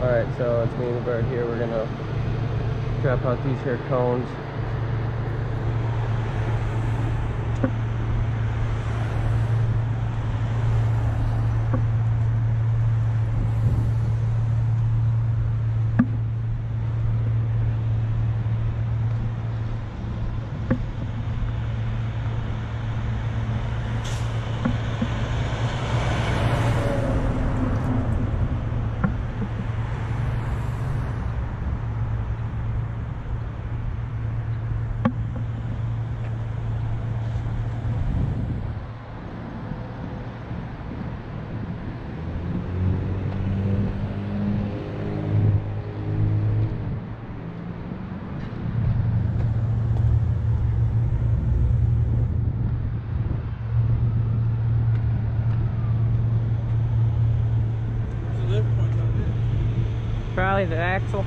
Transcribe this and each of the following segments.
Alright, so it's me and here. We're gonna drop out these here cones. Probably the axle.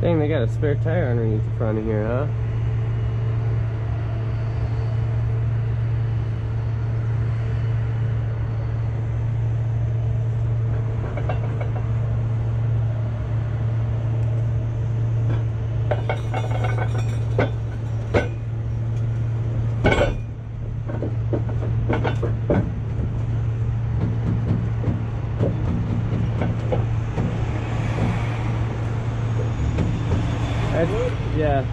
Dang, they got a spare tire underneath the front of here, huh? That's, yeah.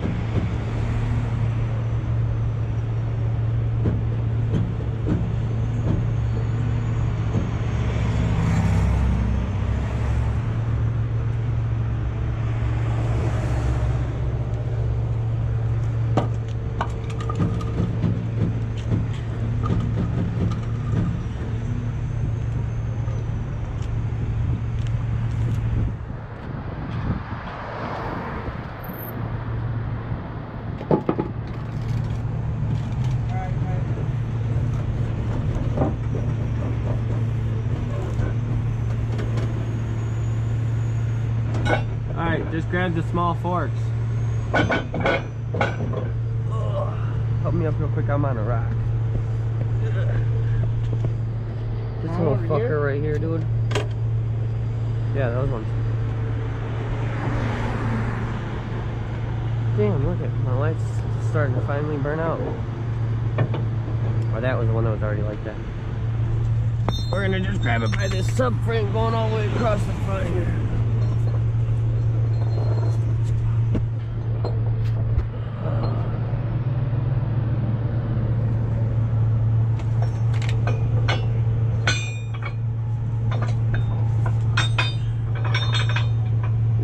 Alright, alright. Alright, just grab the small forks. Help me up real quick, I'm on a rock. This little fucker here? right here, dude. Yeah, those ones. Damn, look at my light's starting to finally burn out. Or that was the one that was already like that. We're gonna just grab it by this subframe going all the way across the front here.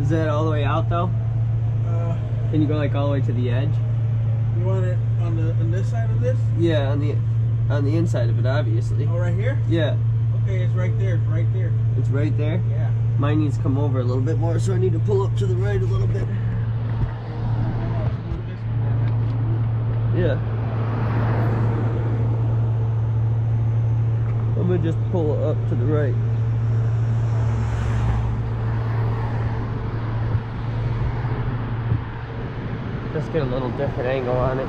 Is that all the way out though? Uh, Can you go like all the way to the edge? you want it on the on this side of this? Yeah, on the on the inside of it, obviously. Oh, right here? Yeah, Okay, it's right there. It's right there. it's right there. Yeah. Mine needs to come over a little bit more, so I need to pull up to the right a little bit. Yeah. I'm gonna just pull it up to the right. Just get a little different angle on it.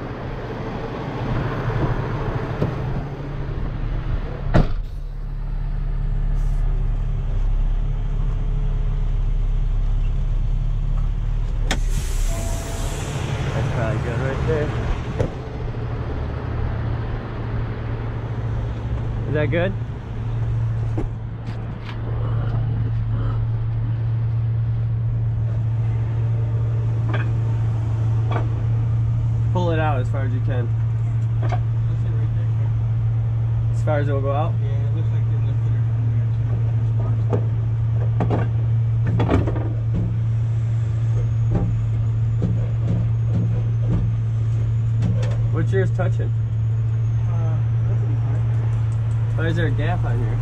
Good right there. Is that good? Pull it out as far as you can. That's it right there. As far as it will go out? Yeah, it looks like they lifted it from there too. What's yours touching? Uh, that'll be fine. Why is there a gap on yours?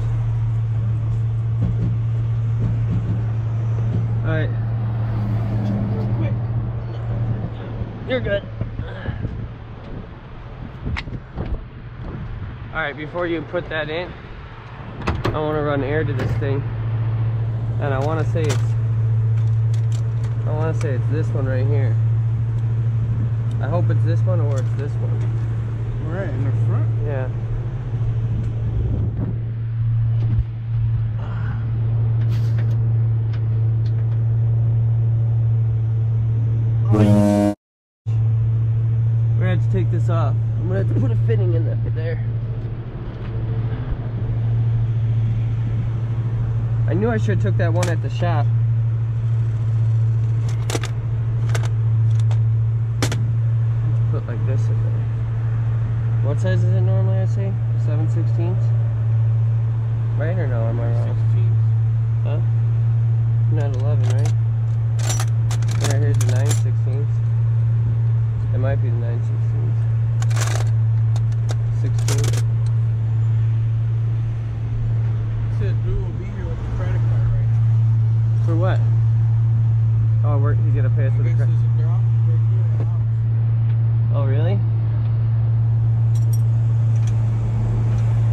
Alright, Real quick. you're good. Alright, before you put that in, I want to run air to this thing. And I want to say it's, I want to say it's this one right here. I hope it's this one or it's this one. Right in the front. Yeah. We're gonna have to take this off. I'm gonna have to put a fitting in the, there. I knew I should have took that one at the shop. Put like this in there. What size is it normally, I say? 7 16ths? Right or no, am I wrong? 16. Huh? Not 11, right? Right here's the 9 16ths. It might be the 9 16ths. 16. Said Drew will be here with the credit card, right? For what? Oh, we're, he's gonna pay us I for the guess credit. there's a drop right here in the. Oh, really?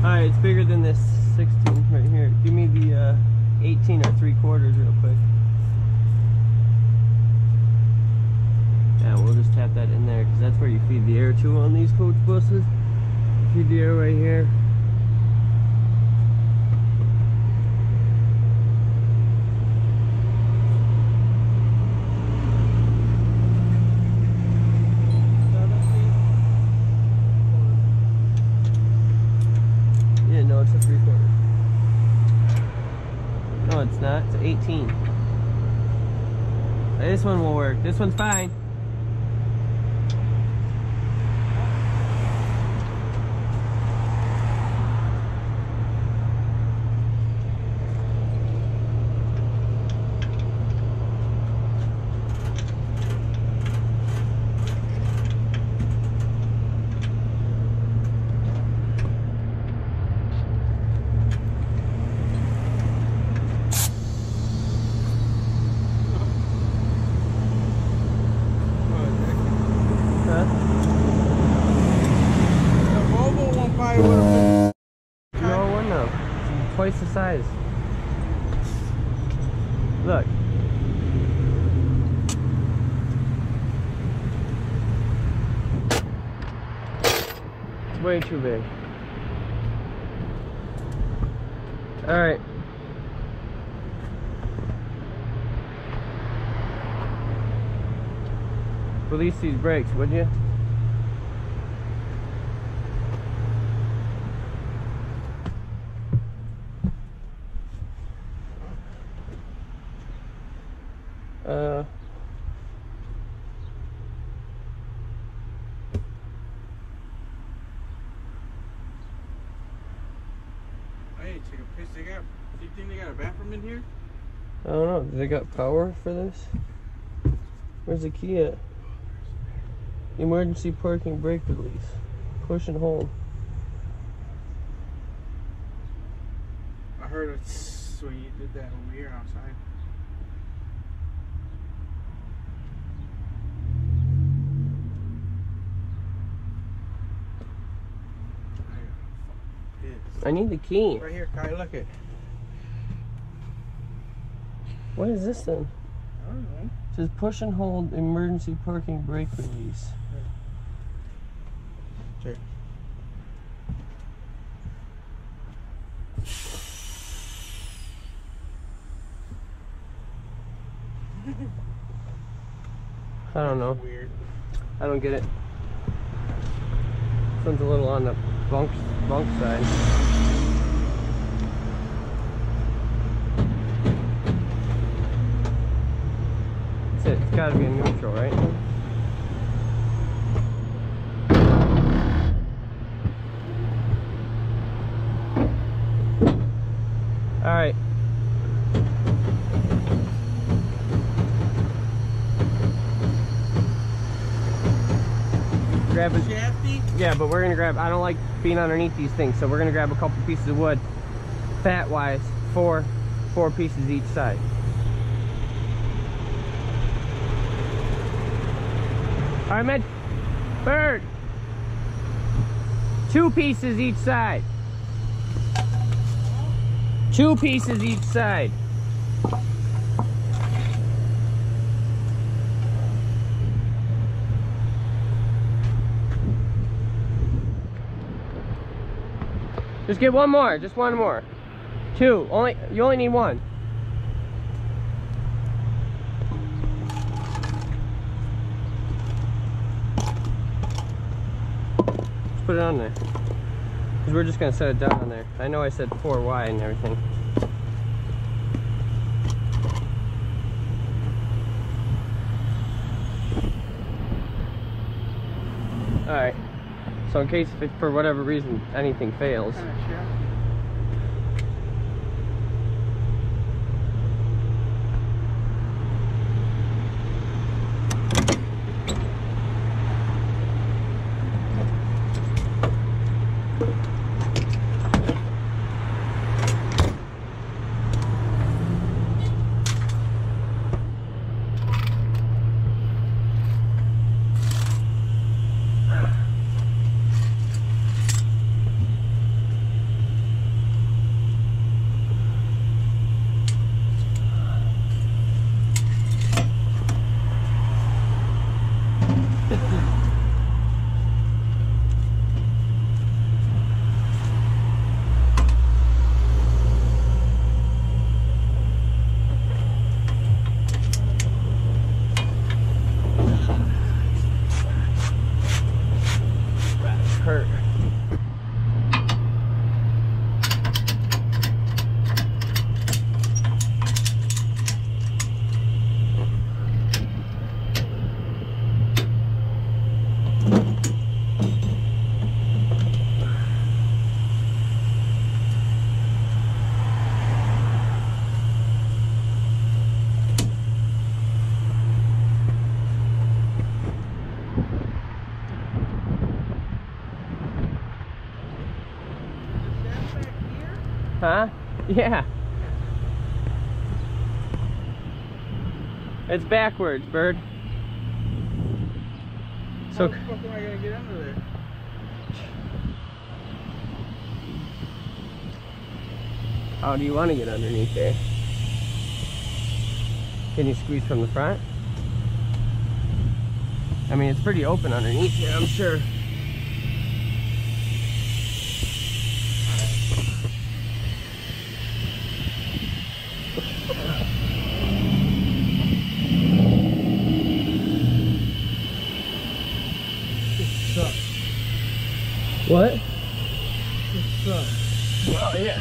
Alright, it's bigger than this 16 right here. Give me the uh, 18 or 3 quarters real quick. Yeah, we'll just tap that in there because that's where you feed the air to on these coach buses. Feed the air right here. Yeah, no, it's a three. No, it's not. It's 18. This one will work. This one's fine. Huh? The Volvo one probably would have No, it wouldn't have. It's twice the size. Look. It's way too big. Alright. These brakes, would you? Uh, Hey, take a piss. They got. Do you think they got a bathroom in here? I don't know. Do they got power for this? Where's the key at? Emergency parking brake release. Push and hold. I heard it's when you did that over here outside. I got fucking pissed. I need the key. Right here, Kai. Look it. What is this then? I don't know. It says push and hold emergency parking brake release. I don't know. Weird. I don't get it. This one's a little on the bunk bunk side. That's it. It's got to be a neutral, right? All right. Grab it. Shafty? Yeah, but we're gonna grab. I don't like being underneath these things, so we're gonna grab a couple pieces of wood, fat wise, four, four pieces each side. All right, man. Bird. Two pieces each side. Two pieces each side. Just get one more, just one more. Two, only, you only need one. Just put it on there. Because we're just to set it down on there. I know I said four wide and everything. Alright. So in case for whatever reason anything fails. Kind of shaft. hurt. Is the shaft back here? Huh? Yeah. It's backwards, bird. So How the fuck am I gonna get under there? how do you want to get underneath there? Can you squeeze from the front? I mean, it's pretty open underneath here, I'm sure. This sucks. What? This sucks. Oh, yeah.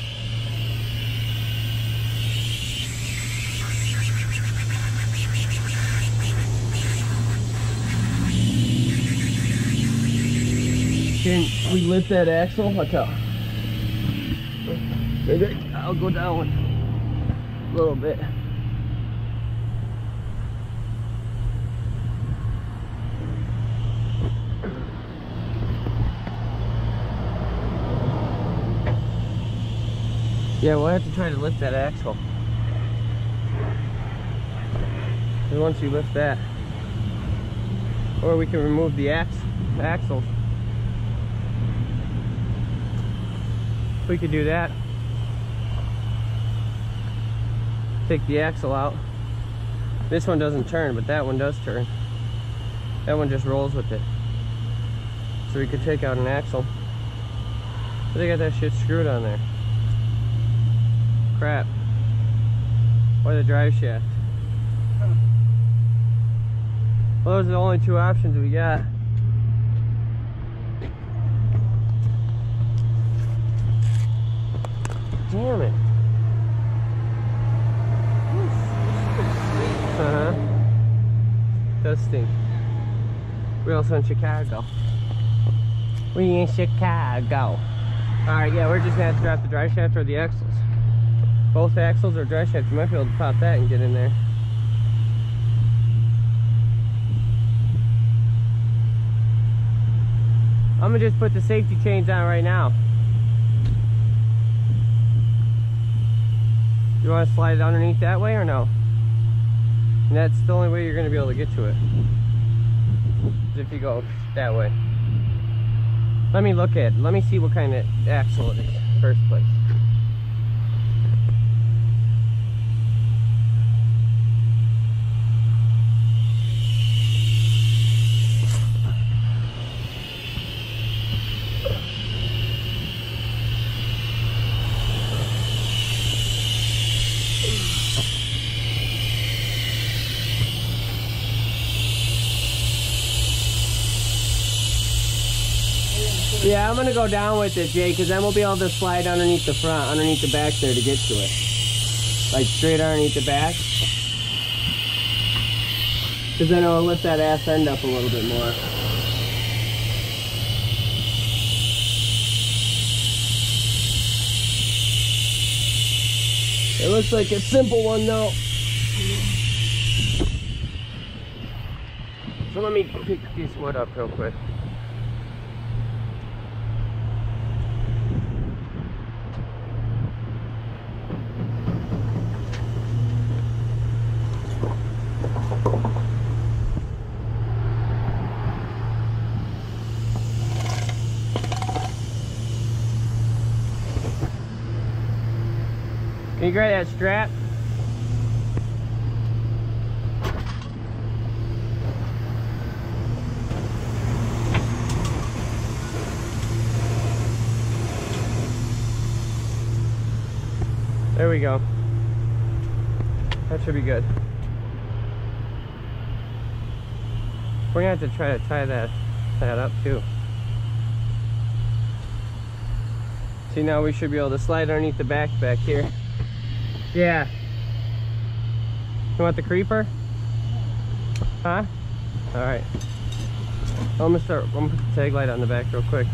Can we lift that axle? Watch out. I'll go down a little bit. Yeah, we'll have to try to lift that axle. 'Cause once you lift that, or we can remove the ax axles. We could do that. Take the axle out. This one doesn't turn, but that one does turn. That one just rolls with it. So we could take out an axle. But they got that shit screwed on there. Crap. Or the drive shaft. Well, those are the only two options we got. Damn it. Uh huh. Does stink. We're also in Chicago. We in Chicago. Alright, yeah, we're just gonna have to drop the drive shaft or the axles. Both axles or drive shaft, you might be able to pop that and get in there. I'm gonna just put the safety chains on right now. You want to slide it underneath that way or no? And that's the only way you're gonna be able to get to it. if you go that way. Let me look at it. Let me see what kind of axle it is first place. Yeah, I'm gonna go down with it, Jay, because then we'll be able to slide underneath the front, underneath the back there to get to it. Like straight underneath the back. Because then it'll lift that ass end up a little bit more. It looks like a simple one though. So let me pick this wood up real quick. You grab that strap? There we go. That should be good. We're gonna have to try to tie that that up too. See now we should be able to slide underneath the back back here. Yeah. You want the creeper? Huh? Alright. I'm gonna start I'm gonna put the tag light on the back real quick.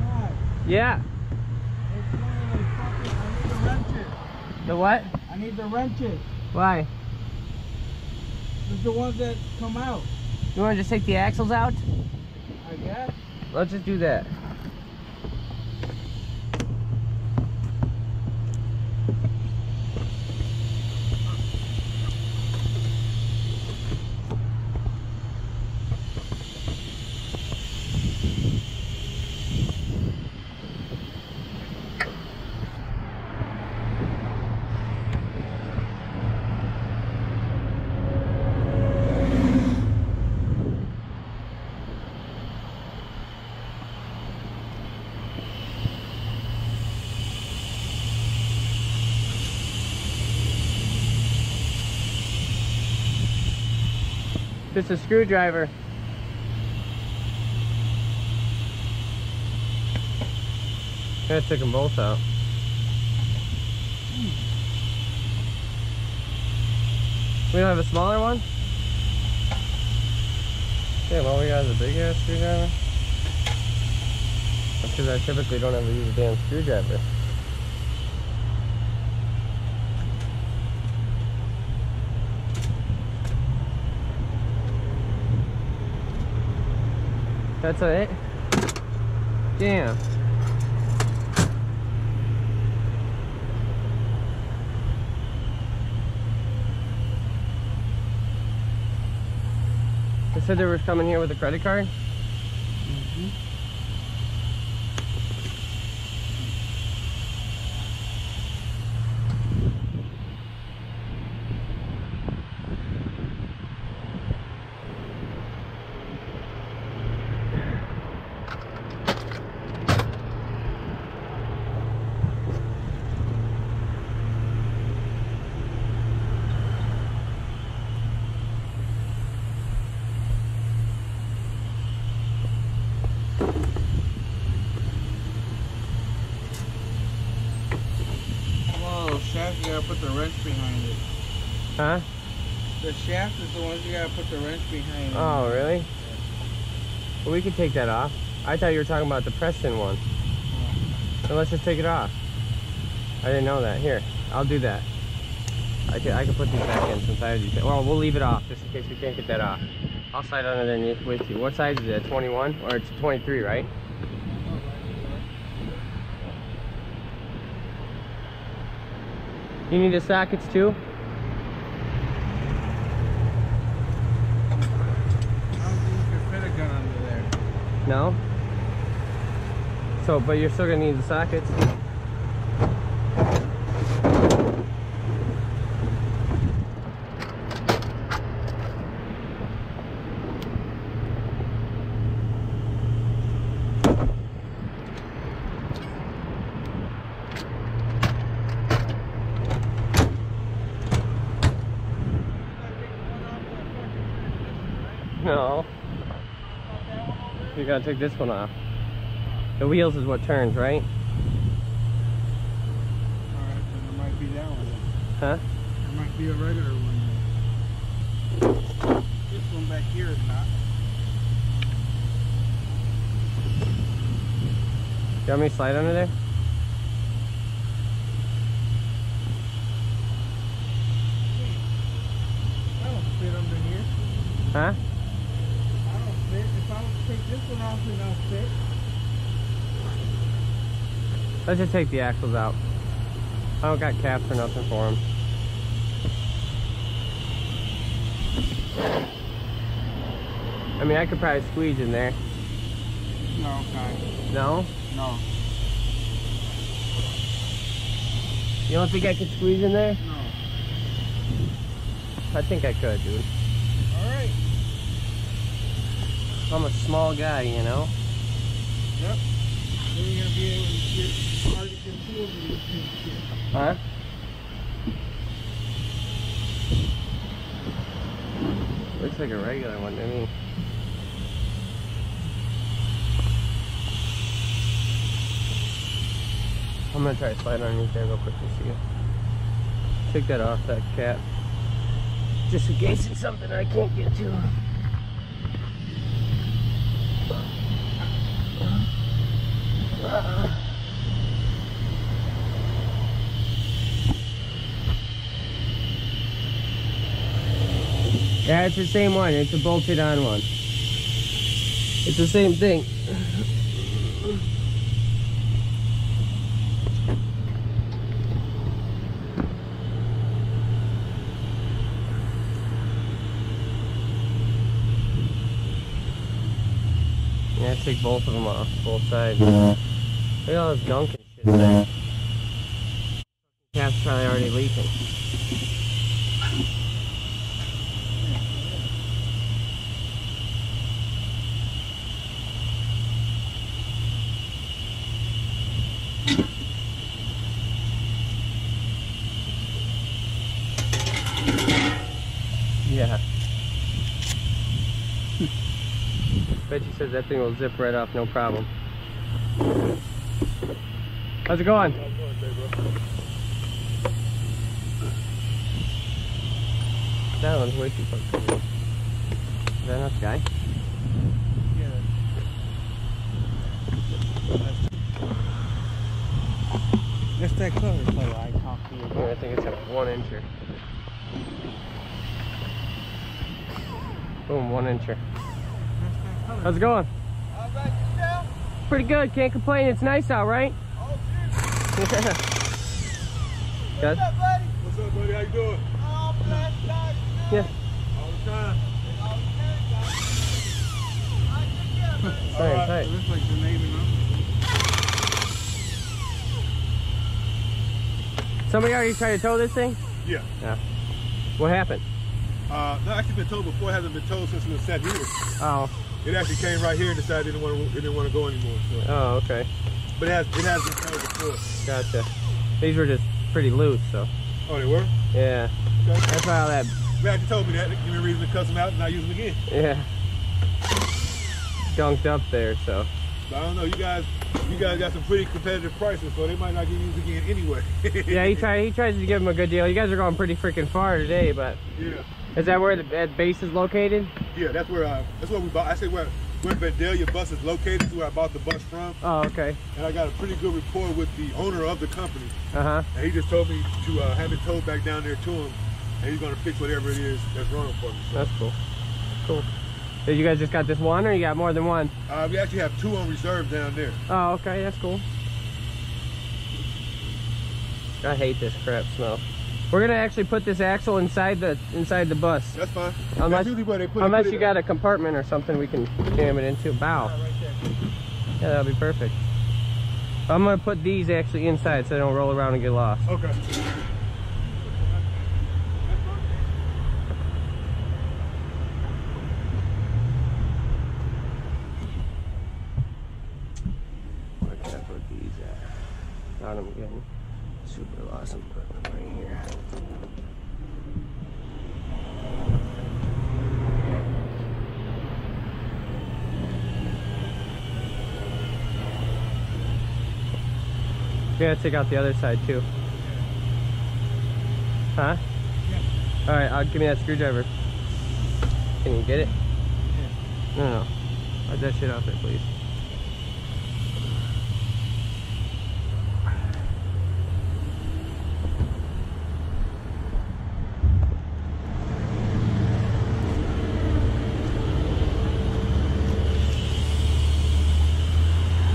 God, Yeah. it's one of those fucking- I need the wrenches. The what? Why? Those the ones that come out. You wanna just take the axles out? I guess. Let's just do that. Just a screwdriver. I took them both out. We don't have a smaller one? Yeah, well we got is a big ass screwdriver. That's because I typically don't ever use a damn screwdriver. That's it? Damn. They said they were coming here with a credit card? Whoa, shaft, you gotta put the wrench behind it. Huh? The shaft is the ones you gotta put the wrench behind. it. Oh, really? Well, we can take that off. I thought you were talking about the Preston one. So let's just take it off. I didn't know that. Here, I'll do that. I can, I can put these back in since I have these. Well, we'll leave it off just in case we can't get that off. I'll slide underneath with you. What size is it? 21 or it's 23, right? You need the sockets too? No? So, but you're still gonna need the sockets. No. You gotta take this one off. The wheels is what turns, right? Alright, then there might be that one. Huh? There might be a regular one. This one back here is not. You want me to slide under there? I don't fit under here. Huh? I don't fit. If I don't take this one off, then I'll fit. Let's just take the axles out. I don't got caps or nothing for them. I mean, I could probably squeeze in there. No, okay. No? No, You don't think I could squeeze in there? no. I think I could, dude. Alright. I'm a small guy, you know? Yep. Then you're gonna be able to get hard to control these shit. Huh? Looks like a regular one to me. I'm gonna try to slide underneath there real quick to see it. Take that off that cap. Just in case it's something I can't get to. Yeah, it's the same one. It's a bolted on one. It's the same thing. Yeah, take both of them off, both sides. Look at all this gunk and shit in there. Cap's probably already leaking. Yeah. Bet you says that thing will zip right off, no problem. How's it going? That one's way too big. Is that enough guy? Yeah. That's that color color I talked to you Yeah. I think it's a one incher. Boom, one incher. That's that color. How's it going? How about yourself? Pretty good, can't complain. It's nice out, right? Oh, shoot. Good. What's up, buddy? What's up, buddy? How you doing? Oh, blessed God. you Yeah. All the time. Oh, okay, guys. I take care, buddy. Tight, Alright, tight. so this like the navy number. Somebody already tried to tow this thing? Yeah. Yeah. What happened? Uh, no, actually been told before. It hasn't been told since it was sat here. Oh, It actually came right here and decided it didn't want to. It didn't want to go anymore. So. oh, okay. But it has. It has been told before. Gotcha. These were just pretty loose, so Oh, they were. yeah. Okay. That's why all that, actually told me that. Give me a reason to cuss them out and not use them again. yeah, Dunked up there. So But I don't know. You guys. You guys got some pretty competitive prices, so they might not get used again anyway. yeah, he try he tries to give them a good deal. You guys are going pretty freaking far today, but yeah. Is that where the that base is located? Yeah. That's where. Uh, that's where we bought. I say where. where Vandalia bus is located, where I bought the bus from, Oh, okay. and I got a pretty good rapport with the owner of the company. Uh huh. And he just told me to uh, have it towed back down there to him, and he's gonna fix whatever it is that's wrong for me. So, That's cool. Cool. So you guys just got this one, or you got more than one? uh, we actually have two on reserve down there. Oh, okay. That's cool. I hate this crap smell. We're gonna actually put this axle inside the inside the bus. That's fine. Unless- that's usually where they put Unless you got a compartment or something we can jam it into. Bow. right. Yeah, that'll be perfect. I'm gonna put these actually inside so they don't roll around and get lost. Okay. Where can I put these at? Found them again. Super awesome. Put them right here. Yeah, take out the other side too. Huh? All right, I'll give me that screwdriver. Can you get it? No, no. Put that shit out there, please.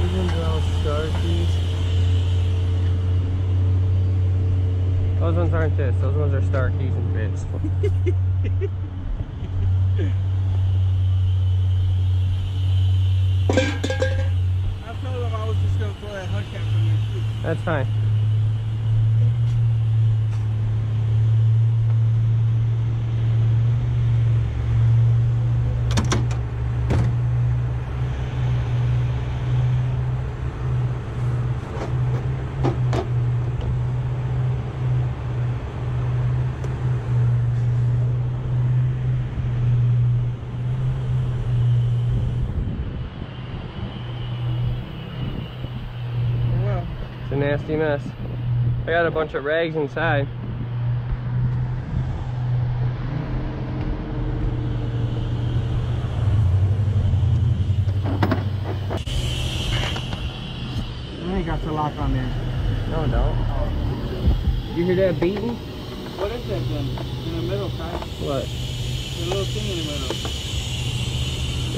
Even though star keys. Those ones aren't this. Those ones are star keys and bits. I told him I was just gonna throw that hubcap in there too. That's fine. Well, It's a nasty mess. I got a bunch of rags inside. I ain't got the lock on there. No, don't. You hear that beating? What is that then? In the middle, Kai? What? The little thing in the middle.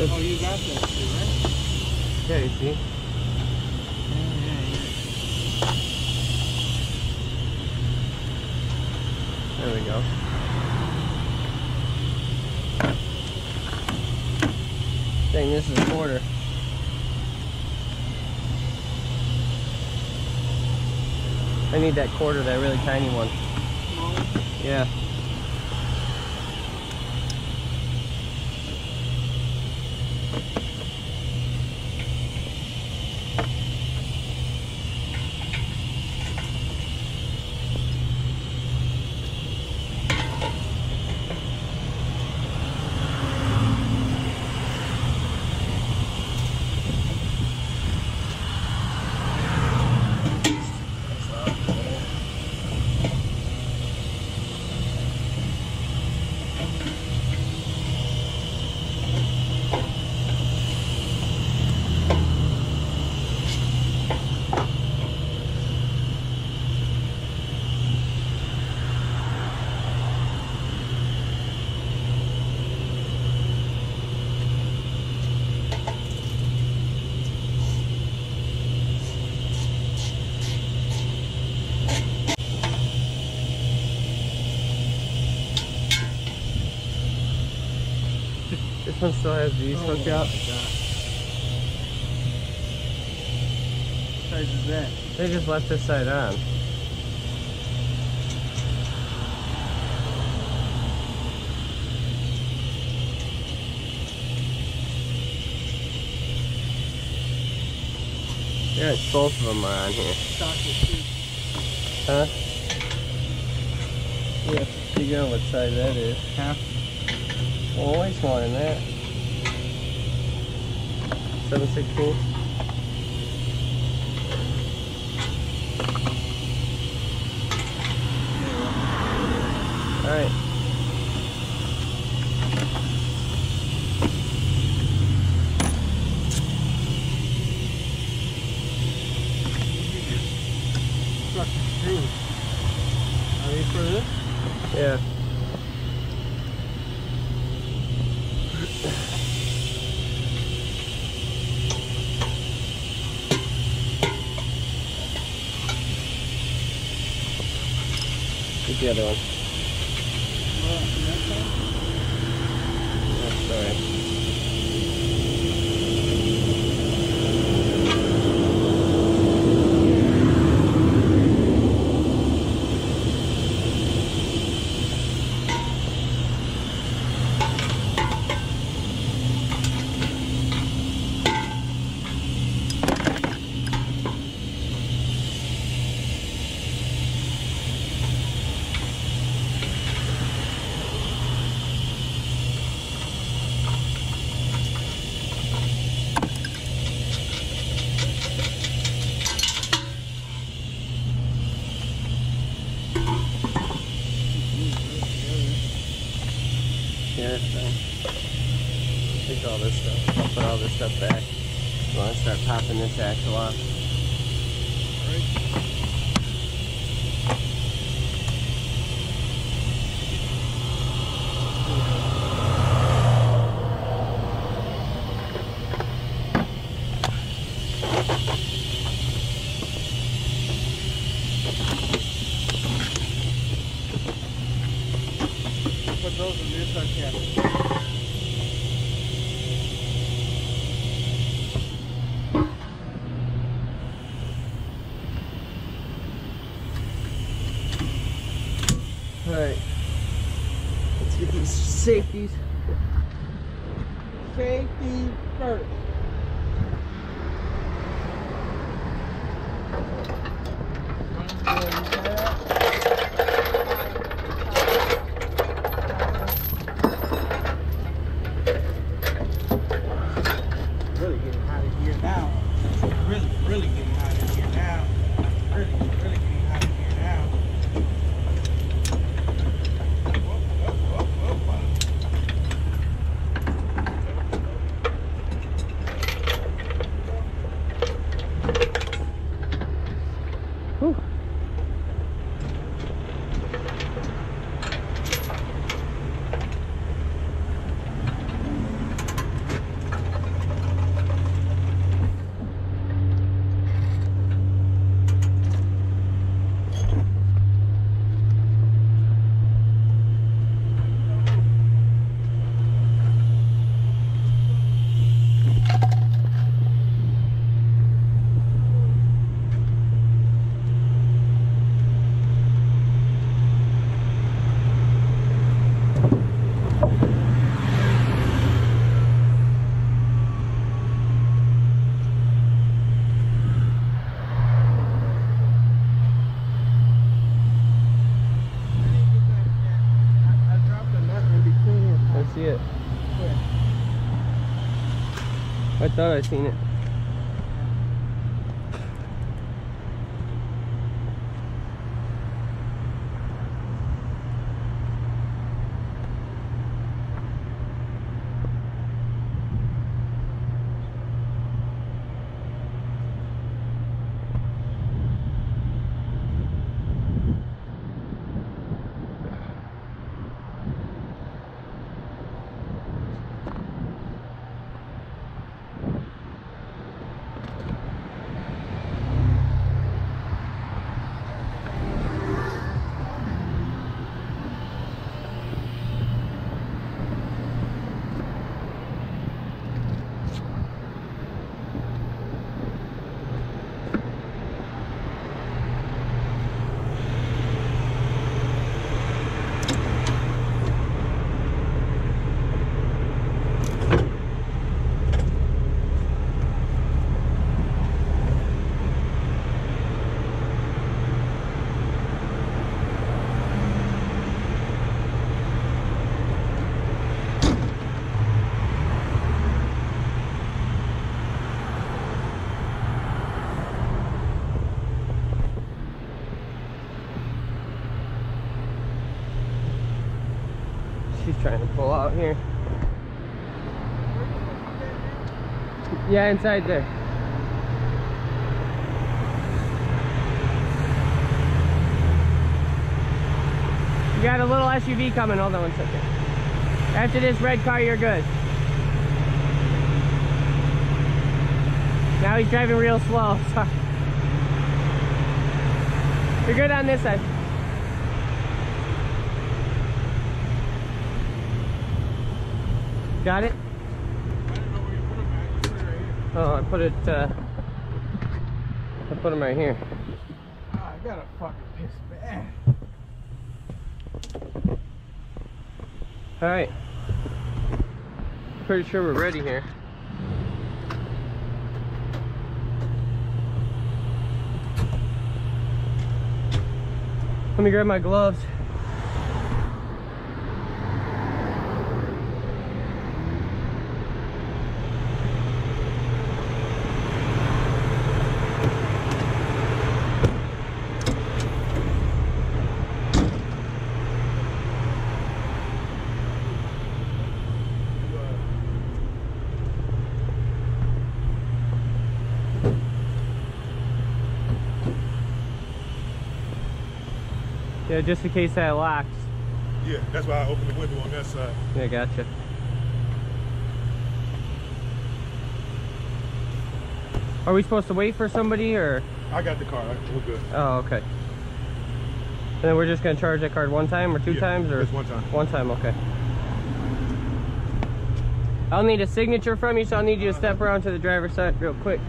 It's- Oh, you got that right? Yeah, you see? Yeah, yeah, There we go. Dang, this is a quarter. I need that quarter, that really tiny one. yeah. Small one? Yeah. This one still has these hooked up. What size is that? They just left this side on. Yeah, both of them are on here. Chocolate too. Huh? Yeah, you know what side that is. Half. Always than that. 716. Alright. the other one. Well, that's all. That's all right. Yeah, that's fine. All this stuff. I'll put all this stuff back. I want to start popping this axle off. Put thought I seen it. She's trying to pull out here. Yeah, inside there. You got a little SUV coming. Hold on one second. After this red car, you're good. Now he's driving real slow. Sorry. You're good on this side. Got it? I didn't know where you put them at. You put it right here. Oh, I put it, uh, I put them right here. Ah, I got a fucking piss bad. All right. Pretty sure we're ready here. Let me grab my gloves. Yeah, just in case that locks. Yeah, that's why I opened the window on that side. Yeah, gotcha. Are we supposed to wait for somebody or? I got the car. I- We're good. Oh, okay. And then we're just gonna charge that card one time or two Yeah, times or? just one time. One time, okay. I'll need a signature from you, so I'll need you to step around to the driver's side real quick.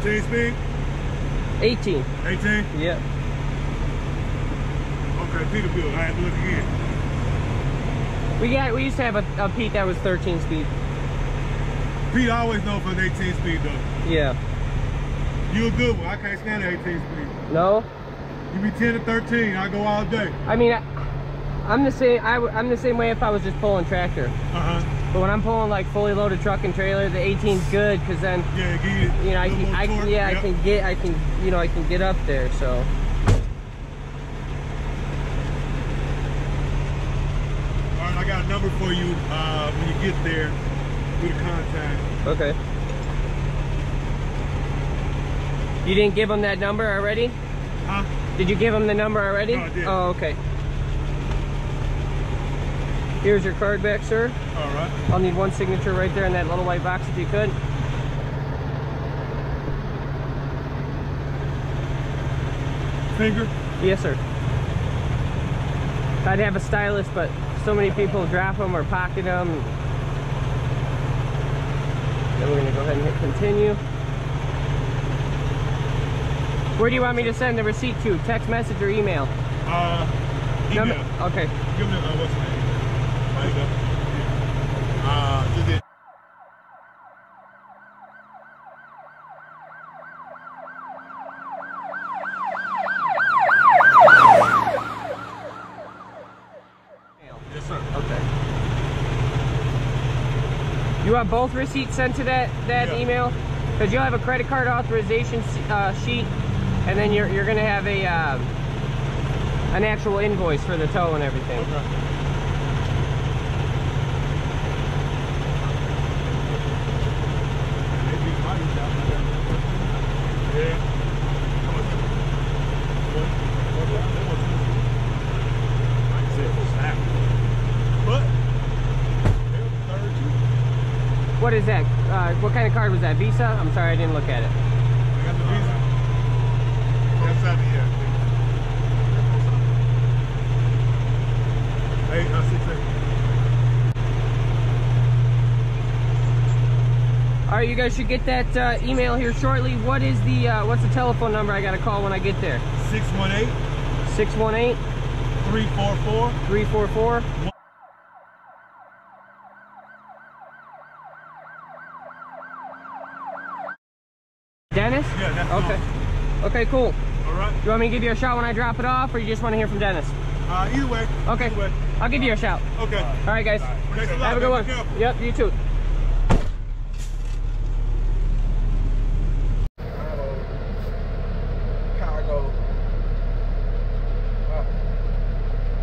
Thirteen speed. 18. Eighteen. Yep. Okay, Peterbilt. I had to look again. We got. We used to have a, a Pete that was 13 speed. Pete always know for an 18 speed though. Yeah. You a good one. I can't stand an 18 speed. No. You be 10 to 13. I go all day. I mean, I, I'm the same. I, am the same way if I was just pulling tractor. Uh huh. But when I'm pulling like fully loaded truck and trailer, the 18's good because then Yeah, you. know I can, I torque. yeah I can get I can you know I can get up there. So All right, I got a number for you uh, when you get there a contact. okay. You didn't give him that number already? Huh? Did you give him the number already? No, I didn't. Oh, okay. Here's your card back, sir. All right. I'll need one signature right there in that little white box if you could. Finger. Yes, sir. I'd have a stylist, but so many people drop them or pocket them. Then we're gonna go ahead and hit continue. Where do you want me to send the receipt to? Text message or email? Uh, email. Number- Okay. Give me uh, what's the name? You go. Yeah. Uh, just it. Yes, sir. Okay. You want both receipts sent to that that Yeah. email? Because you'll have a credit card authorization uh, sheet, and then you're you're gonna have a uh, an actual invoice for the tow and everything. Okay. Maybe it might be out there. Yeah. How much? What? What? That was- Like I said, snap. But, they're third too. What is that? Uh, what kind of card was that? Visa? I'm sorry, I didn't look at it. I got the visa. That's out of here. Eight, uh, six, eight. All right, you guys should get that uh, email here shortly. What is the uh, what's the telephone number I got to call when I get there? 618 618 344 344 Dennis? Yeah, that's Okay. Okay, cool. All right. Do you want me to give you a shot when I drop it off, or you just want to hear from Dennis? Uh, either way. Okay. Either way. I'll give you a shout. Okay. All right, guys. Thanks a lot. Have a good one. Yep, you too. Chicago.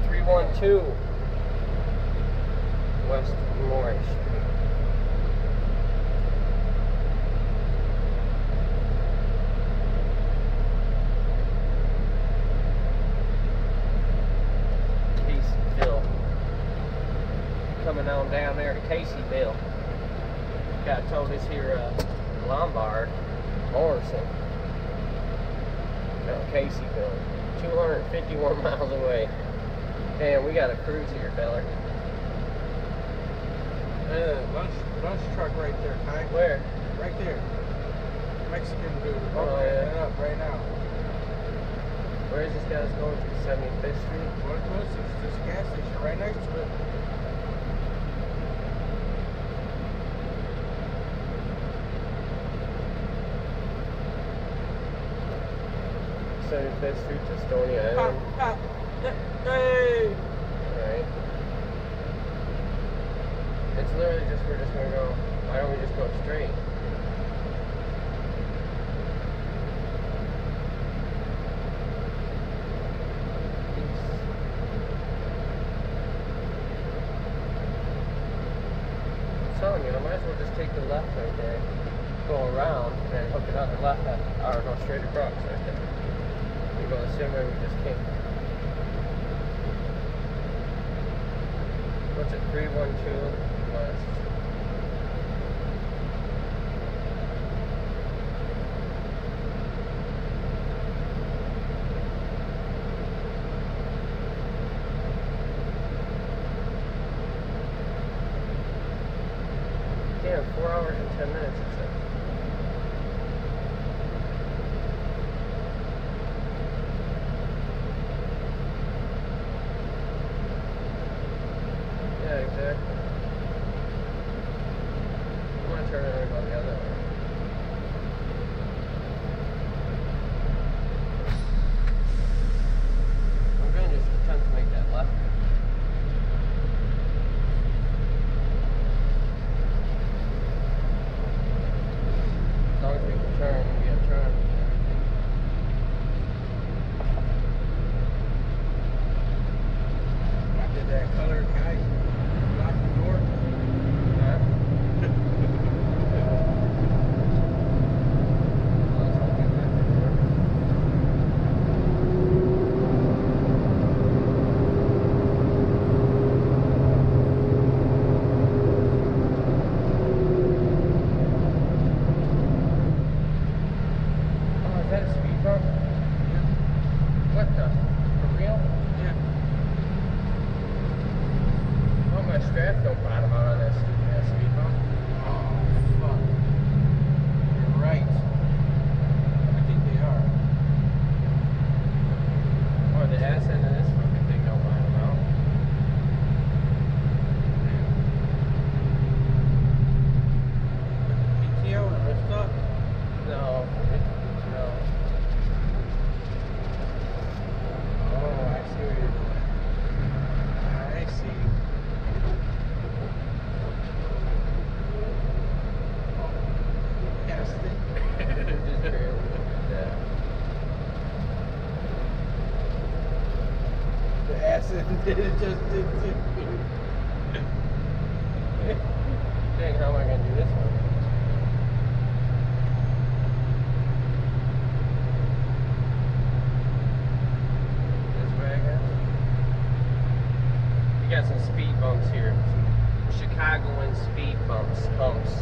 312 75th Street to Stony Island. Ah, ah, hey. Alright. It's literally just, we're just gonna go, why don't we just go up straight? telling you, I might as well just take the left right there, go around, and hook it up the left, at, or go straight across right there. Go the same way we just came. What's it? 312 West. It just. Dang, how am I gonna do this one? This way, I guess. You got some speed bumps here. Some Chicagoan speed bumps, bumps,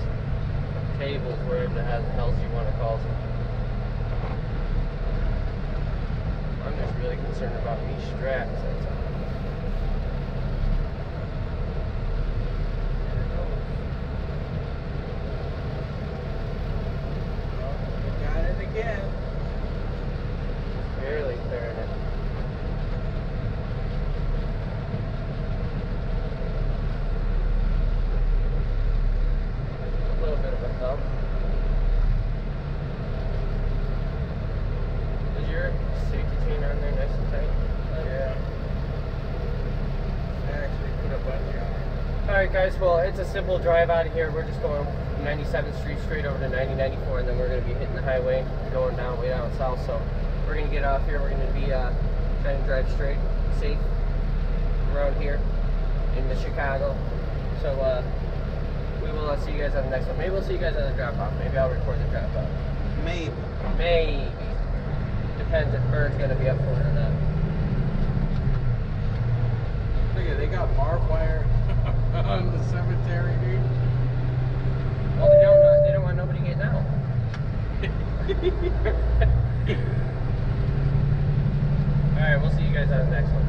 tables, whatever the hell you want to call them. I'm just really concerned about these straps. That's all. There it goes. We got it again. Barely clearing it. A little bit of a thump. Is your safety chain on there nice and tight? Yeah. I actually put a bungee on it. Alright guys, well it's a drive out of here. We're just going 97th Street straight over to 9094 and then we're going to be hitting the highway going down way down south. So we're going to get off here. We're going to be uh, trying to drive straight, safe around here in the Chicago. So uh, we will uh, see you guys on the next one. Maybe we'll see you guys on the drop off. Maybe I'll record the drop off. Maybe. Maybe. Depends if Bird's going to be up for it or not. Look at they got barbed wire uh-huh. on the cemetery, dude. Well, they don't, want, they don't want nobody getting out. Alright, we'll see you guys on the next one.